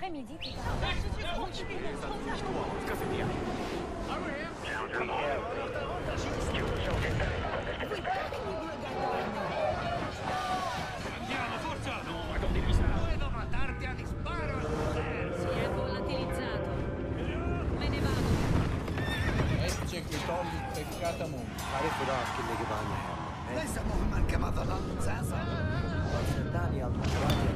l'après-midi, putain. Andiamo, forza! No, ma con devi stare. Dovrà darti a disparo. Si è volatilizzato. Me ne vado. Ecce qui togli peccata mon. Adesso da che le che vanno. Lei sa mo manca ma da l'anzasa. Ma se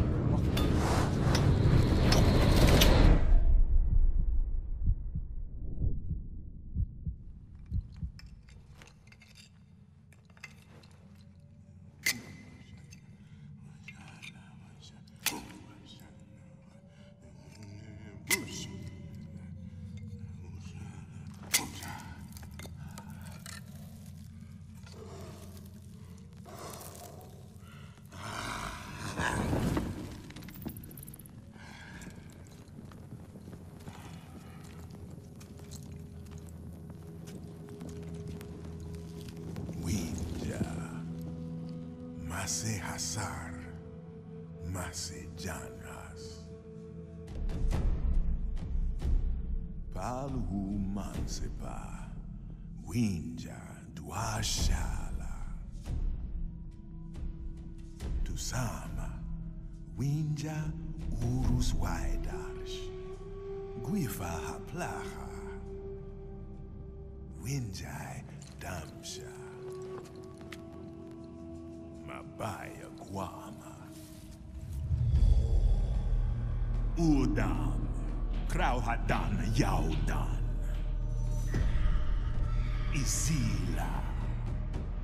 Mansepa. Wenja Duashala. Tusama. Wenja Urus Waidarsh. Guifa Haplaha. Winjai Damsha. Mabaya Guama. Udam. Krauhadan Yaudan. Isila,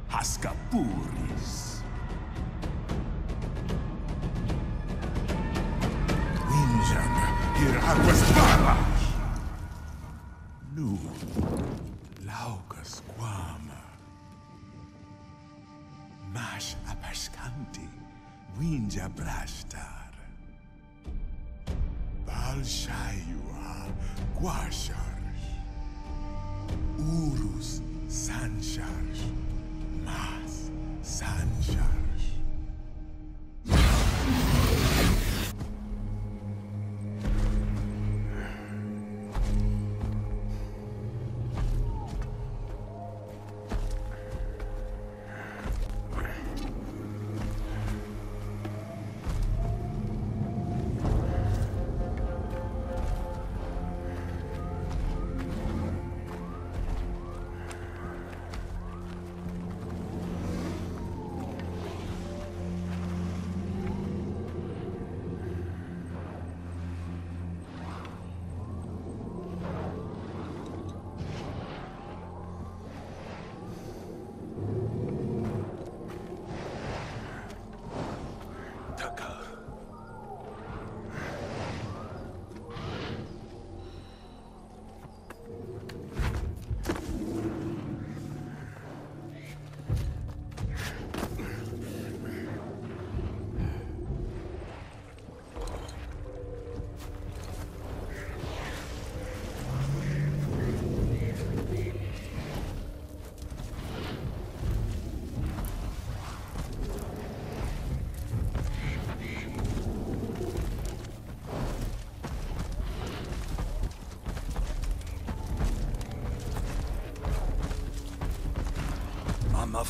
Rascapuris. Injan, Hiraguas Balas. Nu, Laucas Quama. mas Apascanti, Winja Brastar. Balshaiua, Guash Mas Sansharsh.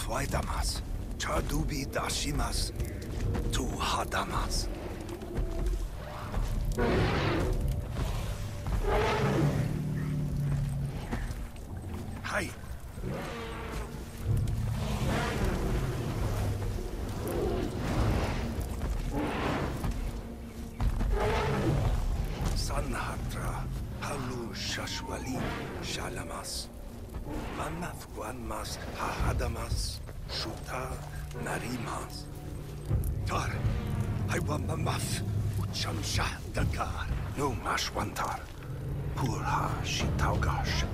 Mama Fuaitamas. Chadubi Dashimas. Tu Hadamas. Hai. Sanhatra Halu Shashwali Shalamas. Manaf Guanmas Hahadamas Shuta Narimas. Tar Haiwamamaf Uchamsha Dakar No Mashwantar Purha Shitaugash.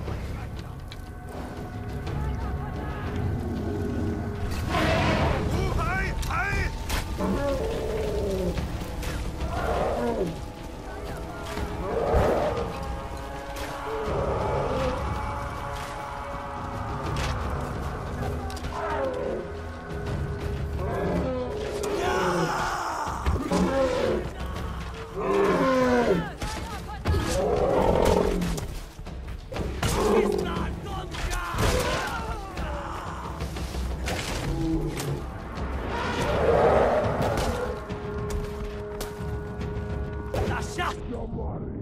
Takkar!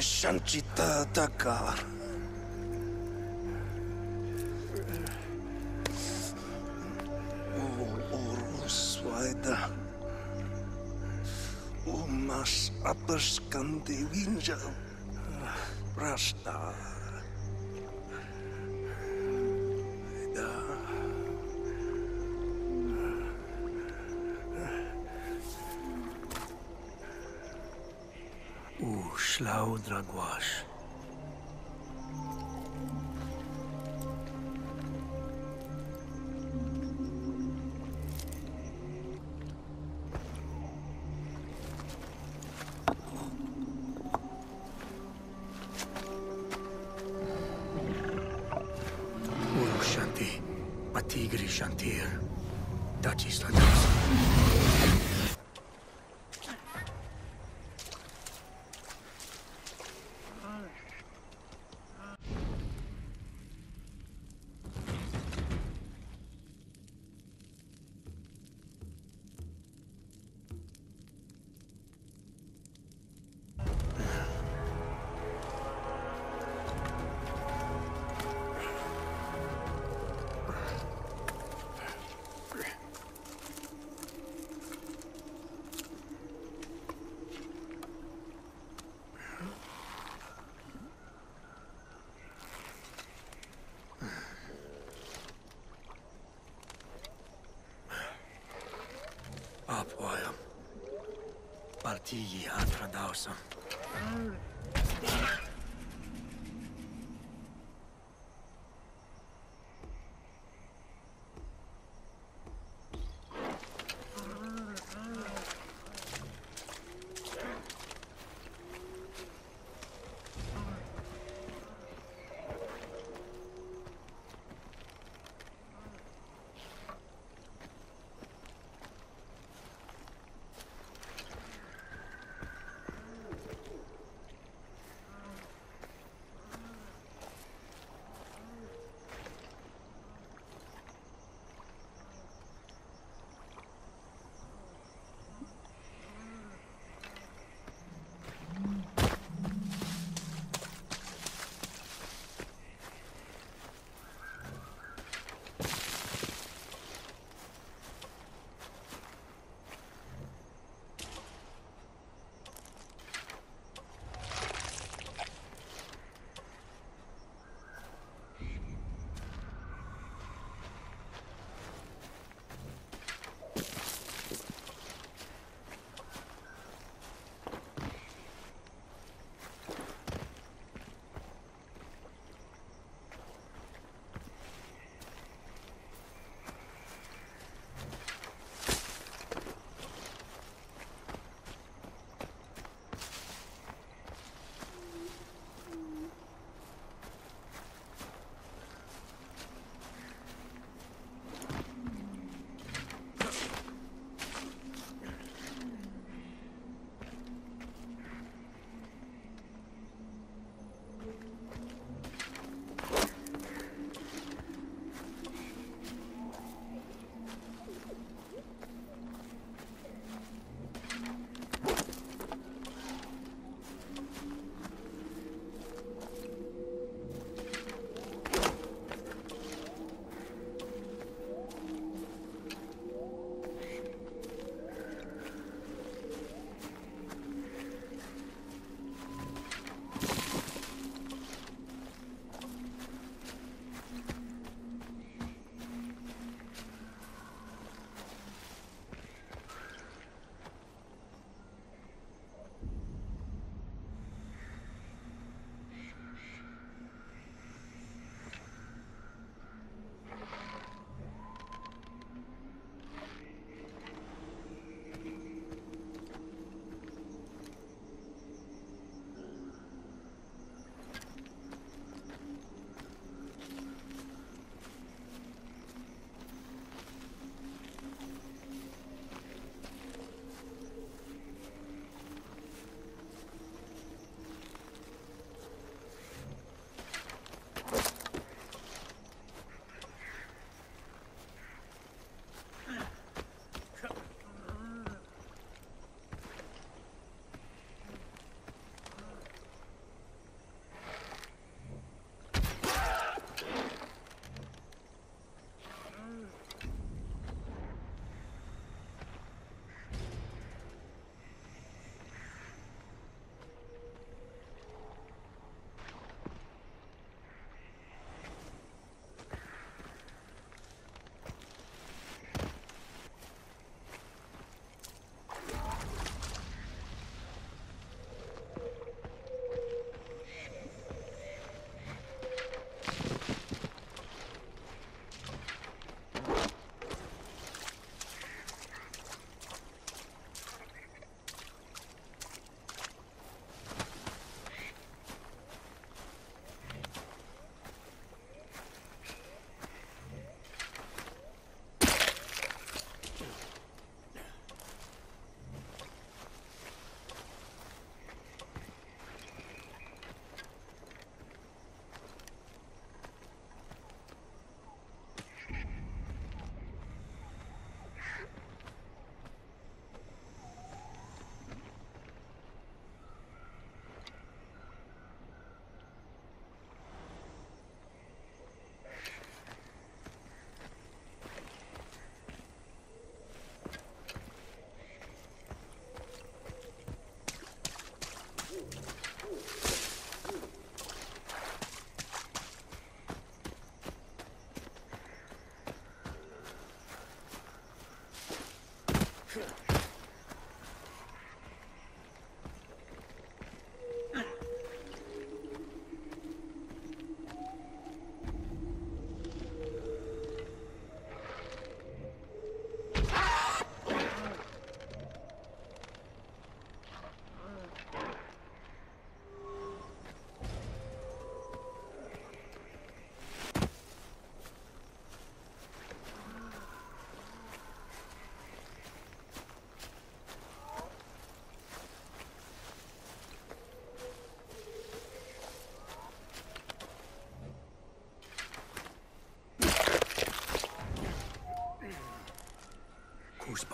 Shanchita Dakar. Umas apaskan de winja prastar. Ushlau Dragwash. Uru Shanti, Patigri Shantir, Dachis Ladas. apvojam. Partijį atradausim. Mm.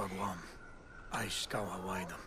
Orgwam. está kaua vaidam.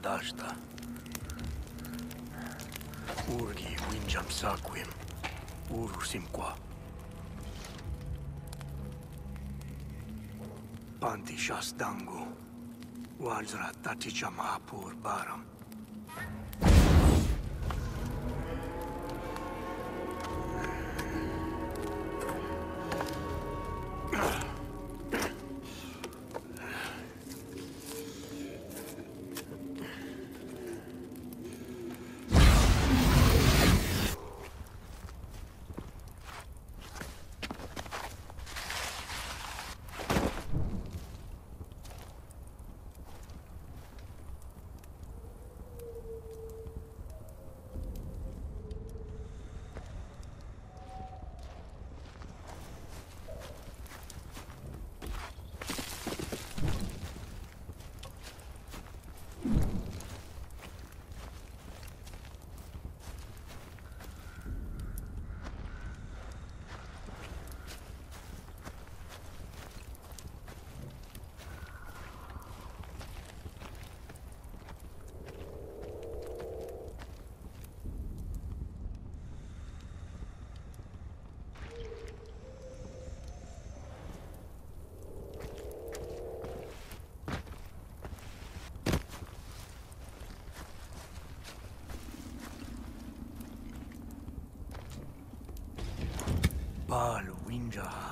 nădajda. Urghii uingeam sacuim, urusim coa. Pantișas dangu, ualzra taticeam apur baram. Bal wenja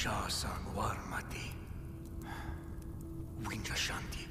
Shah Sangwar Mati. Wenja Shanti.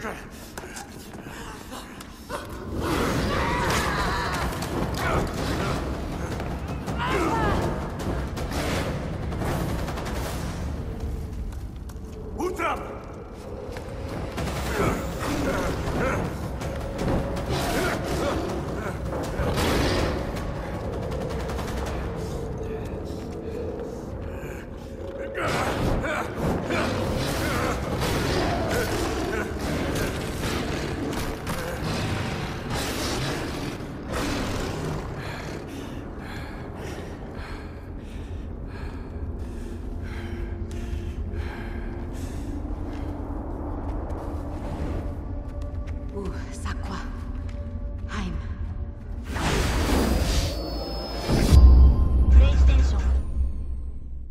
什么？